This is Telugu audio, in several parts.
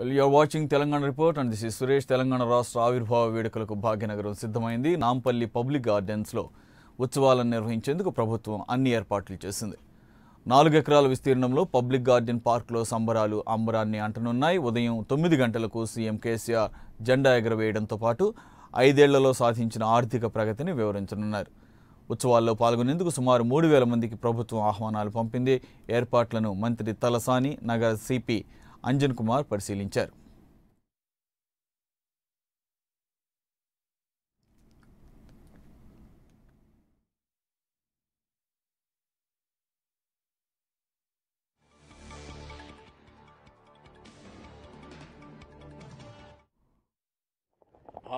Well you're watching Telangana report and this is Suresh Telangana రాష్ట్ర ఆవిర్భావ వేడుకలకు భాగ్యనగరం సిద్ధమైంది నాంపల్లి పబ్లిక్ గార్డెన్స్లో ఉత్సవాలను నిర్వహించేందుకు ప్రభుత్వం అన్ని ఏర్పాట్లు చేసింది. నాలుగు ఎకరాల విస్తీర్ణంలో పబ్లిక్ గార్డెన్ పార్క్లో సంబరాలు అంబరాన్ని అంటనున్నాయి. ఉదయం తొమ్మిది గంటలకు సీఎం కేసీఆర్ జెండా ఎగరవేయడంతో పాటు ఐదేళ్ళలో సాధించిన ఆర్థిక ప్రగతిని వివరించనున్నారు. ఉత్సవాల్లో పాల్గొనేందుకు సుమారు మూడు వేల మందికి ప్రభుత్వం ఆహ్వానాలు పంపింది. ఏర్పాట్లను మంత్రి తలసాని నగర సిపి అంజన్ కుమార్ పరిశీలించారు.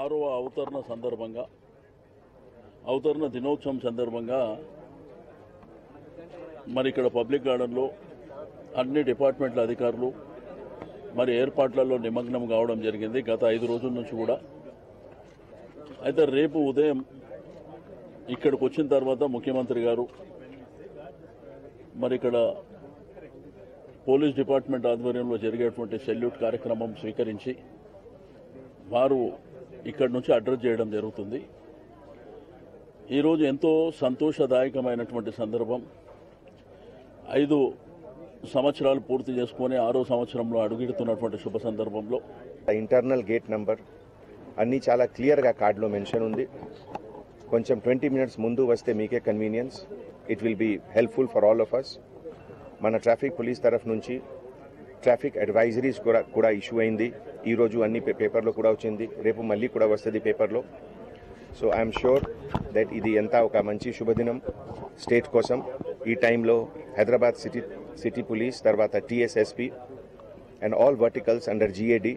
ఆరవ అవతరణ సందర్భంగా అవతరణ దినోత్సవం సందర్భంగా మరి ఇక్కడ పబ్లిక్ గార్డెన్లో అన్ని డిపార్ట్మెంట్ల అధికారులు మరి ఏర్పాట్లలో నిమగ్నం కావడం జరిగింది. గత ఐదు రోజుల నుంచి కూడా. అయితే రేపు ఉదయం ఇక్కడికి వచ్చిన తర్వాత ముఖ్యమంత్రి గారు మరి ఇక్కడ పోలీస్ డిపార్ట్మెంట్ ఆధ్వర్యంలో జరిగేటువంటి సెల్యూట్ కార్యక్రమం స్వీకరించి వారు ఇక్కడి నుంచి అడ్రస్ చేయడం జరుగుతుంది. ఈరోజు ఎంతో సంతోషదాయకమైనటువంటి సందర్భం. ఐదు సంవత్సరాలు పూర్తి చేసుకుని ఆరో సంవత్సరంలో అడుగుతున్నటువంటి శుభ సందర్భంలో ఇంటర్నల్ గేట్ నెంబర్ అన్నీ చాలా క్లియర్గా కార్డులో మెన్షన్ ఉంది. కొంచెం ట్వంటీ మినిట్స్ ముందు వస్తే మీకే convenience it will be helpful for all of us మన ట్రాఫిక్ పోలీస్ తరఫు నుంచి ట్రాఫిక్ అడ్వైజరీస్ కూడా కూడా ఇష్యూ అయింది. ఈరోజు అన్ని పే- పేపర్లో కూడా వచ్చింది. రేపు మళ్ళీ కూడా వస్తుంది పేపర్లో సో ఐఎమ్ షూర్ దట్ ఇది ఎంత ఒక మంచి శుభదినం. స్టేట్ కోసం ఈ టైంలో హైదరాబాద్ సిటీ సిటీ పోలీస్ తర్వాత TSSP and all verticals under GAD